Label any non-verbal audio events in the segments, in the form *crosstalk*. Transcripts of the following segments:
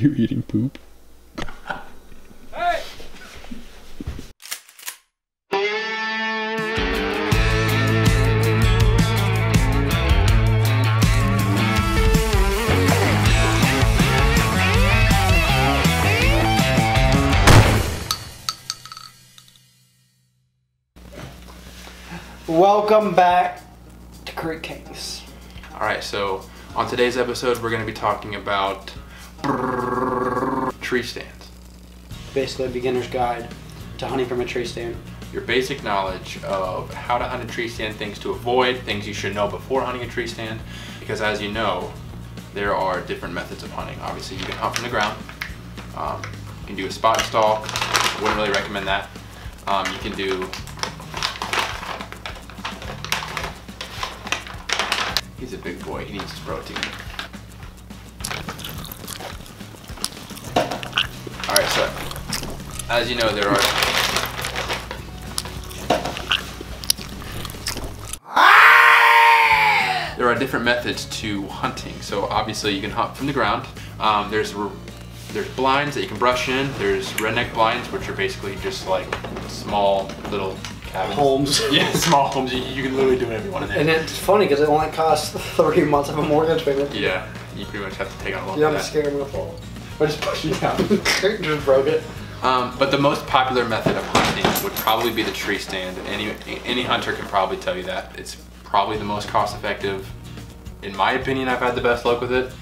you eating poop? Welcome back to Creek Kings. All right, so on today's episode, we're going to be talking about tree stands. Basically, a beginner's guide to hunting from a tree stand. Your basic knowledge of how to hunt a tree stand, things to avoid, things you should know before hunting a tree stand. Because as you know, there are different methods of hunting. Obviously, you can hunt from the ground. Um, you can do a spot and stalk. Wouldn't really recommend that. Um, you can do He's a big boy. He needs his protein. Alright, so as you know, there are there are different methods to hunting. So obviously, you can hunt from the ground. Um, there's there's blinds that you can brush in. There's redneck blinds, which are basically just like small little cabins. Homes. *laughs* Yeah, small homes. You, you can literally do whatever you want in there. And it's funny because it only costs *laughs* three months of a mortgage payment. Yeah, you pretty much have to take out a loan You for have to that. scare him to fall. Or just push you down. *laughs* just broke it. Um, but the most popular method of hunting would probably be the tree stand. Any any hunter can probably tell you that. It's probably the most cost effective. In my opinion, I've had the best luck with it.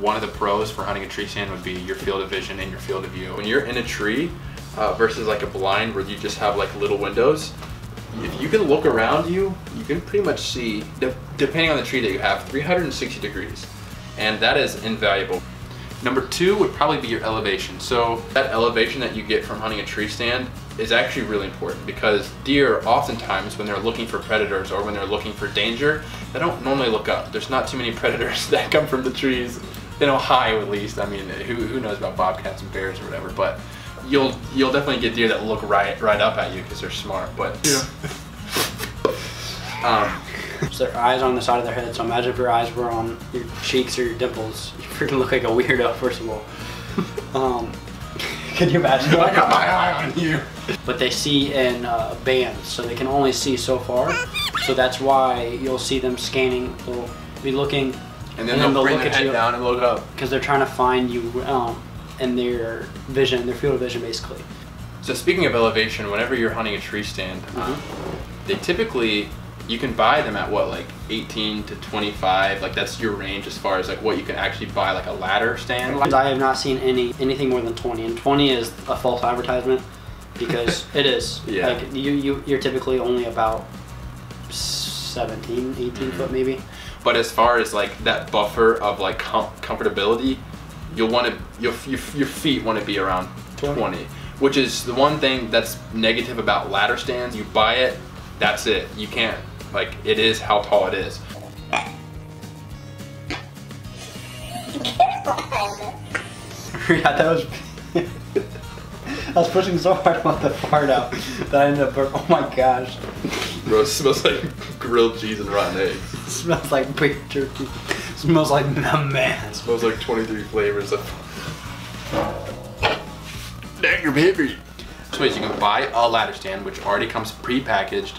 One of the pros for hunting a tree stand would be your field of vision and your field of view. When you're in a tree uh, versus like a blind where you just have like little windows, if you can look around you, you can pretty much see, de- depending on the tree that you have, 360 degrees. And that is invaluable. Number two would probably be your elevation. So that elevation that you get from hunting a tree stand is actually really important because deer oftentimes when they're looking for predators or when they're looking for danger, they don't normally look up. There's not too many *laughs* predators that come from the trees, know, high at least. I mean, who, who knows about bobcats and bears or whatever, but you'll you'll definitely get deer that look right right up at you because they're smart. But *laughs* um, So their eyes on the side of their head. So imagine if your eyes were on your cheeks or your dimples. *laughs* You freaking look like a weirdo, first of all. *laughs* Um, *laughs* can you imagine? I got my eye on you. but they see in uh, bands, so they can only see so far. So that's why you'll see them scanning. They'll be looking, And then they'll, bring look their at head you down and look up. because they're trying to find you um, in their vision, their field of vision, basically. So speaking of elevation, whenever you're hunting a tree stand, um, Mm-hmm. they typically you can buy them at what like 18 to 25. Like that's your range as far as like what you can actually buy like a ladder stand. I have not seen any anything more than 20, and 20 is a false advertisement because *laughs* it is. Yeah. Like you, you, you're typically only about 17, 18 Mm-hmm. foot maybe. But as far as like that buffer of like com- comfortability, you'll want to your, your your feet want to be around 20. 20, which is the one thing that's negative about ladder stands. You buy it, that's it. You can't like it is how tall it is. *laughs* yeah, that was. *laughs* I was pushing so hard to let the fart out that I ended up. Bur- oh my gosh! Bro, it smells like grilled cheese and rotten eggs. *laughs* It smells like beef jerky. It smells like the man. smells like 23 flavors of. Dagger baby. So ways you can buy a ladder stand, which already comes pre-packaged.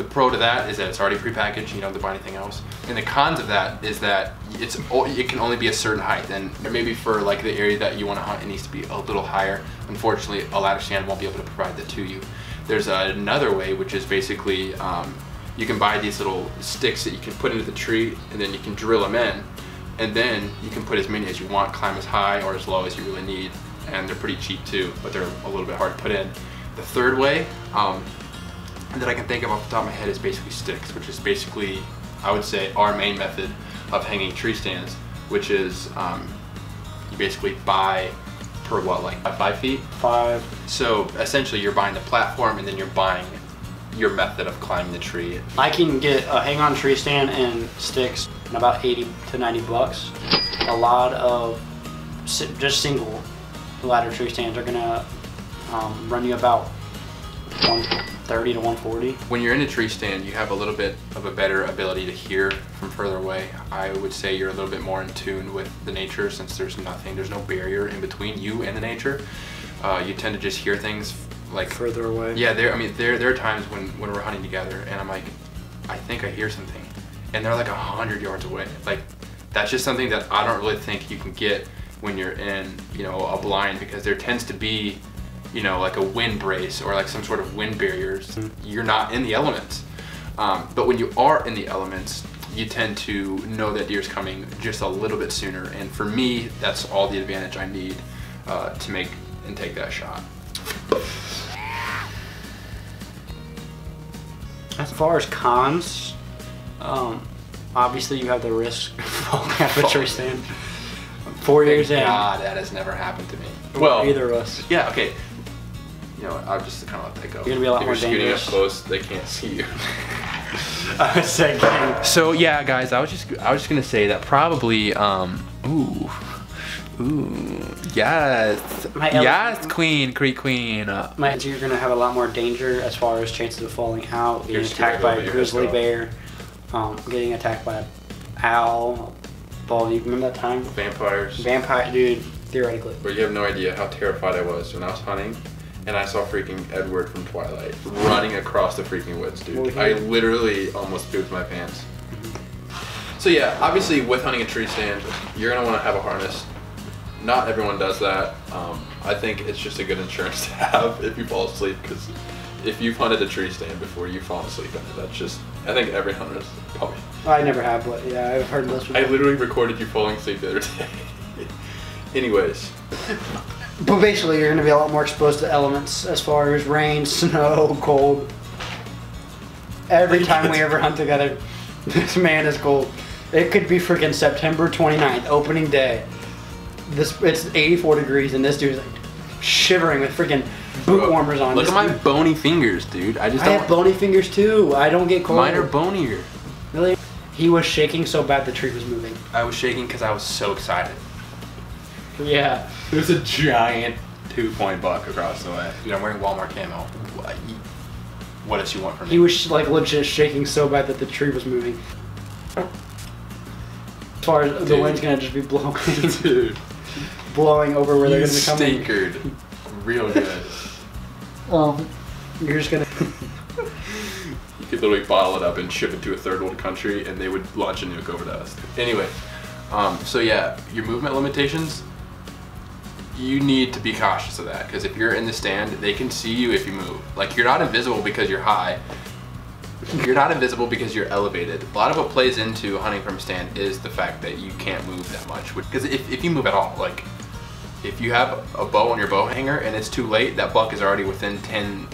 The pro to that is that it's already pre-packaged. You don't have to buy anything else. And the cons of that is that it's it can only be a certain height, and maybe for like the area that you want to hunt, it needs to be a little higher. Unfortunately, a ladder stand won't be able to provide that to you. There's another way, which is basically um, you can buy these little sticks that you can put into the tree, and then you can drill them in, and then you can put as many as you want, climb as high or as low as you really need, and they're pretty cheap too, but they're a little bit hard to put in. The third way um, that I can think of off the top of my head is basically sticks, which is basically, I would say, our main method of hanging tree stands, which is um, you basically buy per what, like five feet? Five. So essentially, you're buying the platform, and then you're buying your method of climbing the tree. I can get a hang on tree stand and sticks in about 80 to 90 bucks. A lot of just single ladder tree stands are gonna um, run you about 130 to 140. When you're in a tree stand, you have a little bit of a better ability to hear from further away. I would say you're a little bit more in tune with the nature since there's nothing, there's no barrier in between you and the nature. Uh, you tend to just hear things like Further away. Yeah, there. I mean, there there are times when when we're hunting together, and I'm like, I think I hear something, and they're like a hundred yards away. Like, that's just something that I don't really think you can get when you're in, you know, a blind because there tends to be, you know, like a wind brace or like some sort of wind barriers. You're not in the elements, um, but when you are in the elements. You tend to know that deer's coming just a little bit sooner, and for me, that's all the advantage I need uh, to make and take that shot. As far as cons, um, obviously you have the risk of falling out of a tree stand. Four years Thank in, God, that has never happened to me. well, either of us. Yeah, okay. You know I'll just kind of let that go. You're gonna be a lot If more you're shooting dangerous. up close, they can't see you. *laughs* I was saying, So yeah, guys, I was just I was just gonna say that probably um ooh ooh yes My yes queen Creek queen uh, my you're gonna have a lot more danger as far as chances of falling out, being You're attacked by a grizzly bear, um, getting attacked by a owl, ball. You remember that time? vampires. Vampire, dude. Theoretically. But you have no idea how terrified I was when I was hunting and I saw freaking Edward from Twilight running across the freaking woods, dude. Well, I literally almost pooped my pants. So yeah, obviously with hunting a tree stand, you're gonna want to have a harness. Not everyone does that. Um, I think it's just a good insurance *laughs* to have if you fall asleep because if you've hunted a tree stand before, you've fallen asleep in it. That's just, I think every hunter is probably. I never have, but yeah, I've heard this. I literally recorded you falling asleep the other day. *laughs* Anyways, *laughs* But basically, you're going to be a lot more exposed to elements as far as rain, *laughs* snow, cold. Every time we ever hunt together, *laughs* this man is cold. It could be freaking September 29th, opening day. This it's 84 degrees, and this dude's like shivering with freaking boot warmers on. look at my dude- bony fingers, dude. I just I don't. have bony fingers too. I don't get cold. Mine are bonier. Really? He was shaking so bad the tree was moving. I was shaking because I was so excited. Yeah. There's a giant two point buck across the way. Dude, I'm wearing Walmart camo. What, does you want from me? He was like legit shaking so bad that the tree was moving. As far as the wind's gonna just be blowing, *laughs* Dude, blowing over where they're you gonna be coming. stinkered real good. Um, you're just gonna. *laughs* You could literally bottle it up and ship it to a third world country, and they would launch a nuke over to us. Anyway, um, so yeah, your movement limitations. You need to be cautious of that because if you're in the stand, they can see you if you move. Like you're not invisible because you're high. You're not invisible because you're elevated. A lot of what plays into hunting from a stand is the fact that you can't move that much. Because if, if you move at all, like if you have a bow on your bow hanger and it's too late, that buck is already within 10,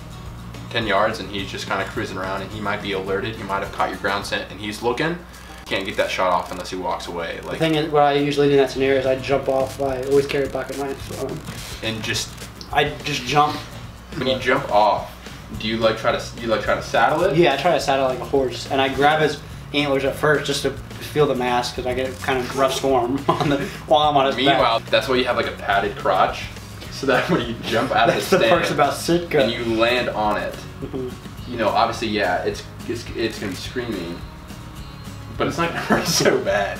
10 yards and he's just kind of cruising around and he might be alerted. He might have caught your ground scent and he's looking. Can't get that shot off unless he walks away. The thing is, what I usually do in that scenario is I jump off. I always carry a pocket knife. Um, and just I just jump. when you jump off, do you like try to do you like try to saddle it? Yeah, I try to saddle like a horse, and I grab his antlers at first just to feel the mass because I get a kind of rough swarm *laughs* on the while I'm on his back. Meanwhile, that's why you have like a padded crotch, so that when you jump out of That's the the stand perks about Sitka. and you land on it, Mhm. you know, obviously, yeah, it's it's, it's gonna be screaming, but it's not gonna *laughs* hurt so bad.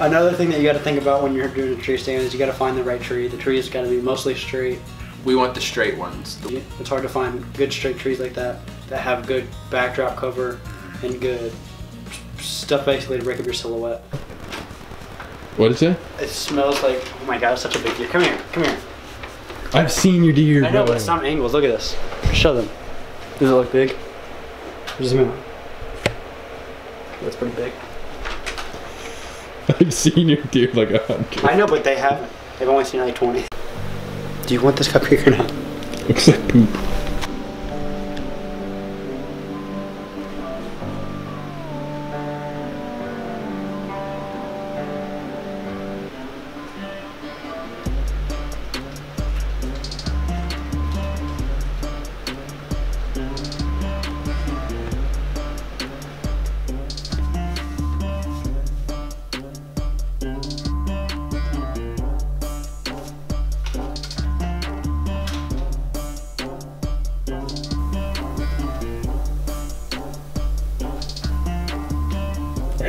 Another thing that you got to think about when you're doing a tree stand is you got to find the right tree. The tree has got to be mostly straight. We want the straight ones. It's hard to find good straight trees like that that have good backdrop cover and good stuff basically to break up your silhouette. What is it? It smells like oh my god, it's such a big deer. Come here, come here. I've seen your deer. I know, but bro. it's not angles. Look at this. Show them. Does it look big? Zoom out. That's pretty big. I've seen your deer like a hundred. I know, but they haven't. They've only seen like 20. Do you want this cupcake or not? Looks like poop.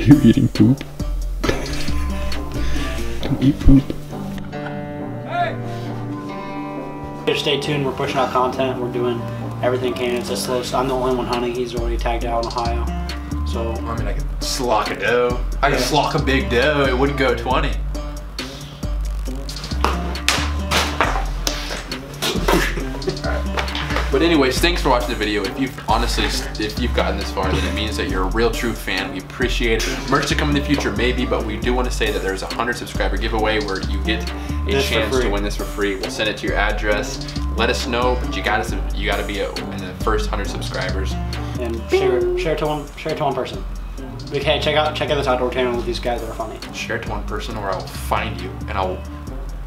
You eating poop? Don't eat poop. Just Stay tuned. We're pushing out content. We're doing everything can. It's a slow. I'm the only one hunting. He's already tagged out in Ohio. So I mean, I could slock a doe. I could slock a big doe. It wouldn't go 20. But anyways, thanks for watching the video. If you've honestly, if you've gotten this far, then it means that you're a real true fan. We appreciate it. Merch to come in the future, maybe, but we do want to say that there's a 100 subscriber giveaway where you get a This chance to win this for free. We'll send it to your address. Let us know, but you got to you got to be a, in the first 100 subscribers. and share share it to one share to one person. Okay, check out check out this outdoor channel with these guys that are funny. share it to one person or I'll find you and I'll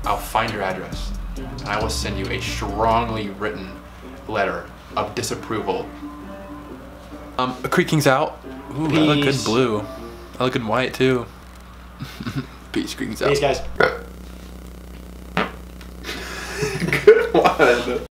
I'll find your address and I will send you a strongly written letter of disapproval. Um, Creek Kings out. Ooh, I look good blue. I look good white too. *laughs* Peace, Creek Kings out. These guys. *laughs* Good one.